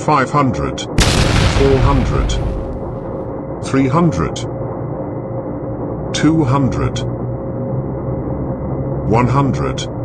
500, 400, 300, 200, 100,